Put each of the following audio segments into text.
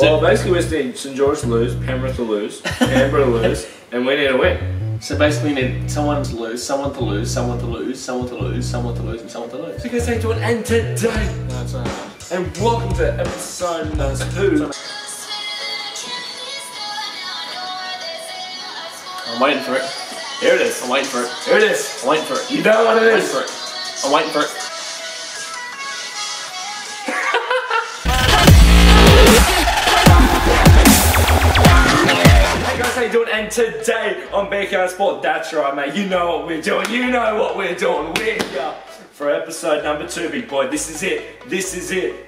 Well, basically, we just need St George to lose, Penrith to lose, Canberra to lose, and we need to win. So basically, we need someone to lose, someone to lose, someone to lose, someone to lose, someone to lose, and someone to lose. So, guys, say to an end today. That's right. And welcome to episode number two. I'm waiting for it. Here it is. I'm waiting for it. Here it is. I'm waiting for it. You know what it is. I'm waiting for it. I'm waiting for it. Doing? And today on Backyard Sport, that's right, mate. You know what we're doing. You know what we're doing. We're here for episode number two, big boy. This is it. This is it.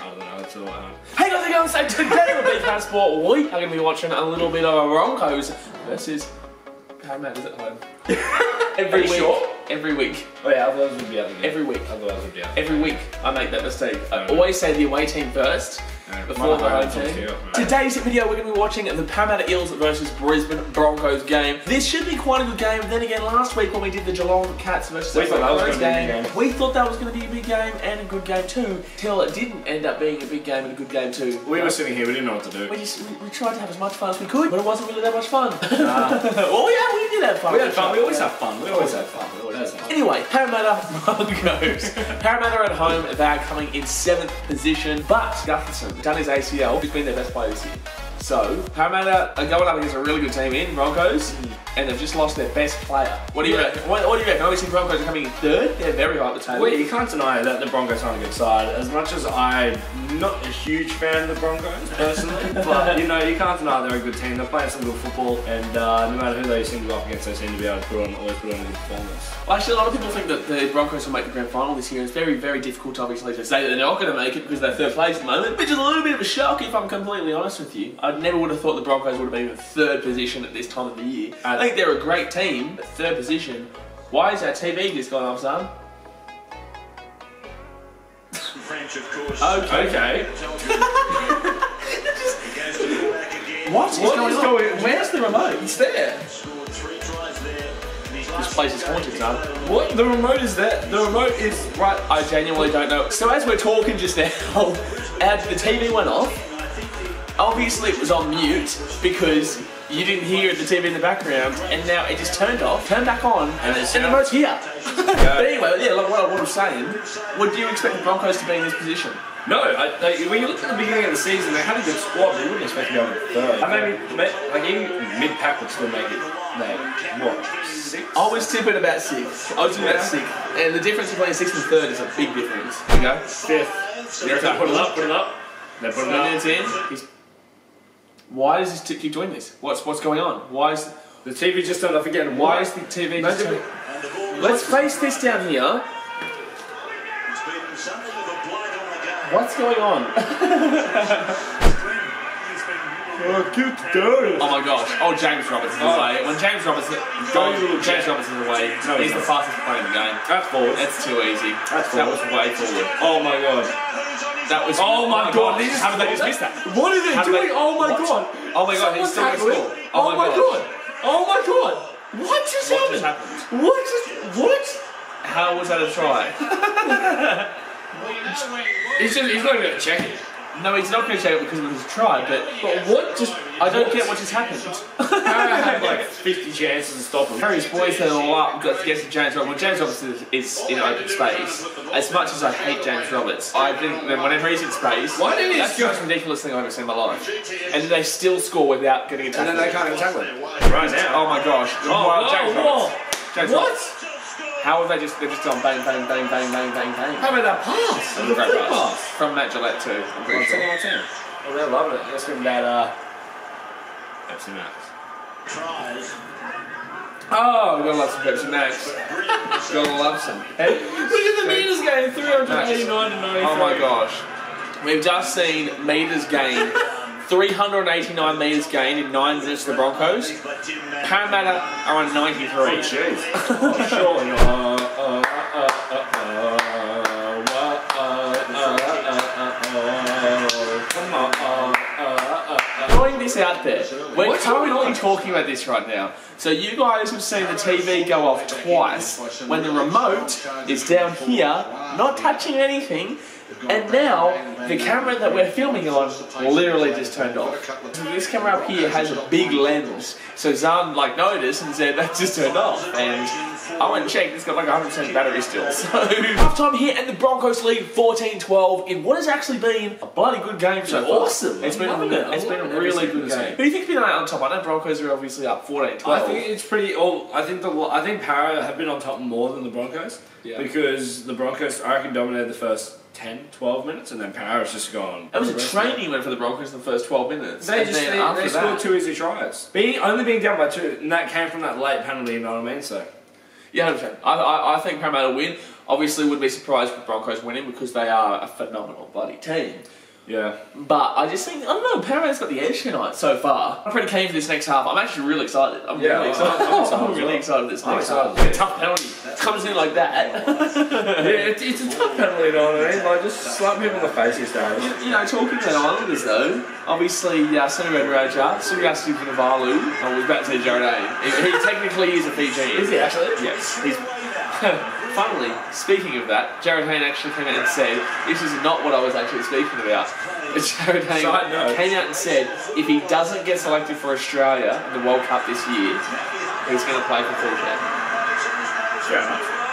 I don't know. It's all. Um, Hey guys, going? So today on Big Fan Sport, we are going to be watching a little bit of a Broncos versus Parramatta's at home. Every week. Every week. oh yeah, otherwise we'd be out again. Every week. Otherwise we'd be out. Every week I make that mistake. I always say the away team first before the home team. talks to you, right? Today's video we're going to be watching the Parramatta Eels versus Brisbane Broncos game. This should be quite a good game. Then again, last week when we did the Geelong Cats versus We the thought that Broncos gonna be a game, game. we thought that was going to be a big game and a good game too. Till it didn't end up being a big game and a good game too. We were sitting here. We didn't know what to do. We just we, we tried to have as much fun as we could, but it wasn't really that much fun. Nah. well, yeah, we fun. We had fun. We always have fun. We always have fun. We always have fun. Anyway, Parramatta Broncos. Parramatta are at home. They're coming in seventh position, but Gutherson done his ACL. He's been their best player this year. So Parramatta are going up against a really good team in Broncos, and they've just lost their best player. What do you Yeah. reckon? What, what do you reckon? Obviously, Broncos are coming in third. They're very high up the table. Well, you can't deny that the Broncos aren't a good side. As much as I'm not a huge fan of the Broncos personally, but you know you can't deny they're a good team. They're playing some good football, and uh, no matter who they seem to go up against, they seem to be able to put on always put on a good performance. Well, actually, a lot of people think that the Broncos will make the grand final this year. It's very, very difficult, obviously, to say that they're not going to make it because they're third place at the moment, which is a little bit of a shock if I'm completely honest with you. I never would have thought the Broncos would have been in third position at this time of the year. I think they're a great team, but third position. Why is our TV just gone off, son? French, of course. Okay. Okay. What is What going is on? going- Where's the remote? It's there. Scored three tries there. in his This place is haunted, son. What? The remote is there. The remote is right. I genuinely don't know. So as we're talking just now, our, the TV went off. Obviously it was on mute because you didn't hear the TV in the background, and now it just turned off, turned back on, and, it's and the out. remote's here. but anyway, yeah, like what, I- what I'm saying, would you expect the Broncos to be in this position? No, I, like, when you look at the beginning of the season, they had a good squad. But you wouldn't expect to go in third. I maybe, like even mid pack would still make it. Like what? Six? I was tipping about six. I was tipping about six. And the difference between sixth and third is a big difference. There you go. fifth. You reckon they put it up? Put it up. They put it And then up. in. He's- Why does this t- keep doing this? What's what's going on? Why is The TV just turned off again. why is the TV just Imagine- turning- Let's face this down here. It's been something of a blight on. What's going on? Oh, good going. Oh my gosh. Oh, James Roberts is Oh. away. When James Roberts Go, James James. Roberts is away, No, he's he's the fastest player in the game. That's forward. That's too easy. That's that was forward. way forward. Oh my god. That was. Oh my god. They just, how did they just miss that? What are they How doing? they- oh my what? god. Oh my god, he's Someone's still gonna score. Oh, Oh my my god. Oh my god. What just What happened? just happened? What just what? How was that a try? He's just he's not even gonna check it. No, he's not going to check it because it was a try, but But what just I don't get what just happened. Harry had like 50 chances to stop him. Harry's boys had a lot got to get to James Roberts. When James Roberts is, is in open space, as much as I hate James Roberts, I think that whenever he's in space, Why didn't he that's the score? most ridiculous thing I've ever seen in my life. And they still score without getting a And tackle. then they can't even tackle him. Right now. Oh my gosh! Oh, Wow, whoa, James whoa. Roberts. James What? Roberts. How have they just they're just gone bang bang bang bang bang bang bang? How about that pass? That was a great pass pass. from Matt Gillett too. I'm pretty One sure. ten out of. Oh, they're loving it. Let's give him that. Uh, Pepsi Max. Tries. Oh, gotta love some Pepsi Max. Gotta love some. Hey, Look at the meters game, 389 to 93. Oh my gosh. We've just seen meters gain. 389 metres gained in 9 minutes for the Broncos. Parramatta are on 93. Oh, jeez. oh, surely. Uh, uh, uh, uh, uh. Throwing this out there, we're What's currently talking about this right now. So you guys have seen the TV go off twice when the remote is down here, not touching anything, And now, the camera that we're filming on literally just turned off. This camera up here has a big lens, so Zan like noticed and said that just turned off. And I went and checked, it's got like 100% battery still. So, half time here, and the Broncos lead 14 12 in what has actually been a bloody good game so far. awesome. It's been, a, it. it's been a really good game. Who do you think's been on top? I know Broncos are obviously up 14 12. I think it's pretty. Oh, I think the I think Para have been on top more than the Broncos Yeah. because the Broncos I reckon dominated the first 10, 12 minutes, and then Para's just gone. It was a training event for the Broncos in the first 12 minutes. They and just they, they scored two easy tries. Being only being down by two, and that came from that late penalty. You know what I mean? So Yeah, 100%. I, I, I think Parramatta win. Obviously, would be surprised with Broncos winning because they are a phenomenal bloody team. Yeah, But I just think, I don't know, Parramatta's got the edge tonight so far. I'm pretty keen for this next half. I'm actually really excited. I'm Yeah, really excited. I'm- excited I'm really excited for this I'm next half. Tough penalty. Comes in like that. yeah, it's, it's a tough penalty. You know what I mean? Like just slap people in the face these days. You know, talking about Islanders though, obviously uh, Sonny Raja, Suliasi Vunivalu, I was about to say Hayne. He, he technically is a Fijian. Is he actually? Yes. He's, funnily, speaking of that, Jarryd Hayne actually came out and said, this is not what I was actually speaking about. Jarryd Hayne came out and said, if he doesn't get selected for Australia in the World Cup this year, he's going to play for Fiji. Fair enough.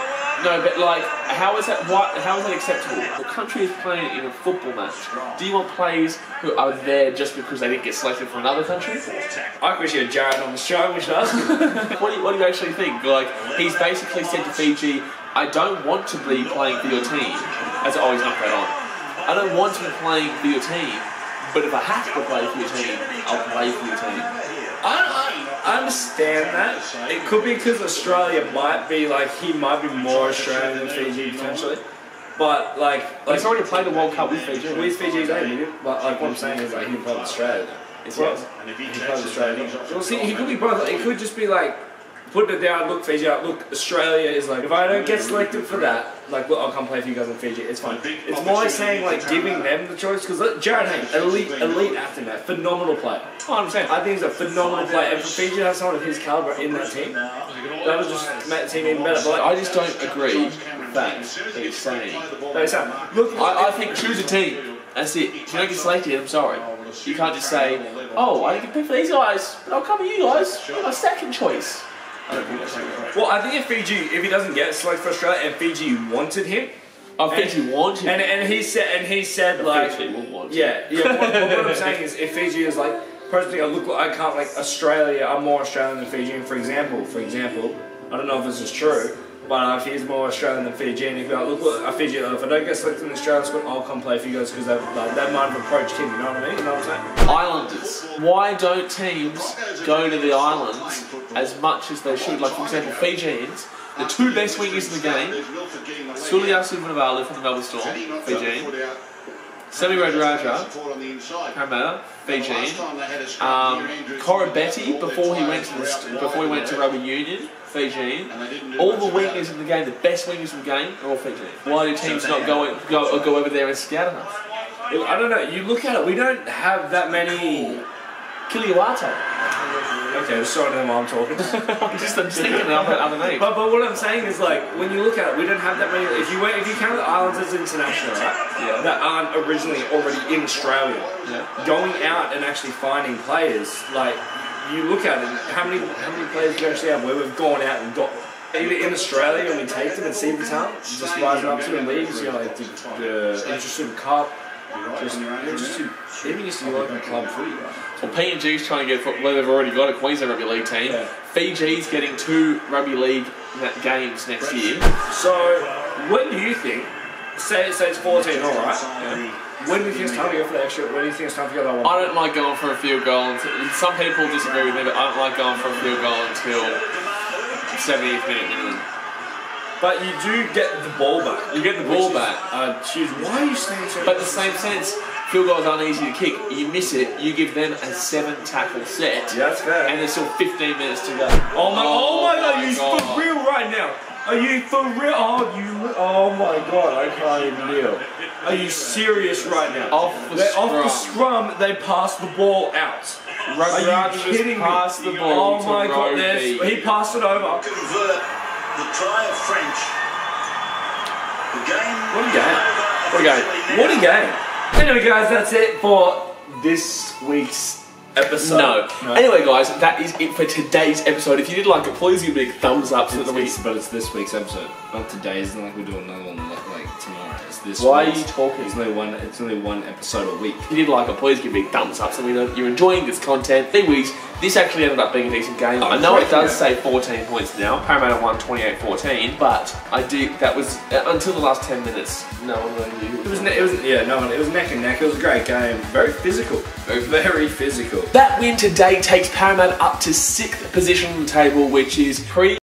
No, but like, how is that? What? How is that acceptable? The country is playing in a football match. Do you want players who are there just because they didn't get selected for another country? I wish you had Jarryd on the show. which does. What do you, what do you actually think? Like, he's basically said to Fiji, "I don't want to be playing for your team." As always, not that on. I don't want to be playing for your team, but if I have to play for your team, I'll play for your team. I, I, I understand that. It could be because Australia might be like he might be more Australian than Fiji potentially, but like like he's already played the World Cup with Fiji. with Fiji's aid, but like what I'm saying is like he played Australia. Yes, Well, yes. And if he he takes played Australia. Well, see, he could be both. It could just be like putting it down. Look, Fiji out. Look, Australia is like if I don't get selected for that, like look, I'll come play for you guys in Fiji. It's fine. It's more like saying like giving them the choice because Jarryd Hayne, elite, elite athlete, man, phenomenal player. Oh, I'm saying. I think he's a phenomenal player, and for Fiji to have someone of his caliber in that team, that would just make the team even better. But I just don't agree with that that he's saying. no, Sam, look, I, I think choose a team. That's it. If you don't get selected, I'm sorry. You can't just say, oh, I can pick for these guys, but I'll cover you guys. You're my second choice. I don't think that's right. well, I think if Fiji, if he doesn't get selected for Australia, and Fiji wanted him, I think you want him. and and he said, and he said like, Fiji will want him. yeah, yeah. What, what I'm saying is, if Fiji is like, personally, I look, like I can't like Australia. I'm more Australian than Fijian. For example, for example, I don't know if this is true. But if he's more Australian than Fijian, if you're like, look, look, a Fiji, uh, if I don't get selected in the Australian squad, I'll come play for you guys because they, like, might have approached him, you know what I mean? You know what I'm saying? Islanders. Why don't teams go to the islands as much as they should? Like, for example, Fijians, the two best wingers in the game, Suliasi Vunivalu from the Melbourne Storm, Fijian, Semi Raja, Parramatta, Fijian, um, Koroibete before he went to the, st- before he went to rugby union, Fijian. All the wingers in the game, the best wingers in the game, are all Fijian. Why do teams not go go go over there and scout enough? I don't know. You look at it, we don't have that many. Kiliwata. Okay, sorry to them while I'm talking. I'm just, I'm just thinking of other, other names. But, but what I'm saying is like when you look at it, we don't have that many. If you went, if you count the islands as international, right? Yeah. That aren't originally already in Australia. Yeah. Going out and actually finding players, like you look at it, how many how many players do you actually have where we've gone out and got either in Australia and we take them and see the talent, just rising up to the leagues, you know, like the, the Intrust Cup, just Intrust, even just the European club footy. Well, PNG's trying to get, well, they've already got a Queensland Rugby League team. Yeah. Fiji's getting two Rugby League games next year. So, when do you think? Say, say it's 14, all right. When do you think it's time to go for the extra? When do you think it's time to go that one? I don't like going for a field goal. Until, some people disagree with me, but I don't like going for a field goal until 70th minute minimum. But you do get the ball back. You get the ball back. Uh, huge. Why are you saying so? But the same sense, field goals aren't easy to kick. You miss it, you give them a seven tackle set, yeah, that's fair. and there's still 15 minutes to go. oh my! Oh, my God! You for real right now? Are you for real? Oh, you! Oh my God! I can't even deal. Are you serious right now? Off the They- Off the scrum. scrum, they pass the ball out. Rugby Are you kidding me? passed the ball Oh my God! He passed it over. Convert the try of French. The game What a game. over What a game. What a game. Anyway, guys, that's it for this week's episode. No. Anyway, guys, that is it for today's episode. If you did like it, please give me a big thumbs up so It's that we. week's, but it's this week's episode, not today's. It's not like we're doing another one this. Why are you talking? It's only one. It's only one episode a week. If you did like it, please give me a thumbs up so we know you're enjoying this content. Anyways, this actually ended up being a decent game. I know it does say 14 points now. Parramatta won 28-14, but I do. That was uh, until the last 10 minutes. No one really knew. It was. It was. Yeah. No. one. It was neck and neck. It was a great game. Very physical. Very, very physical. That win today takes Parramatta up to sixth position on the table, which is pre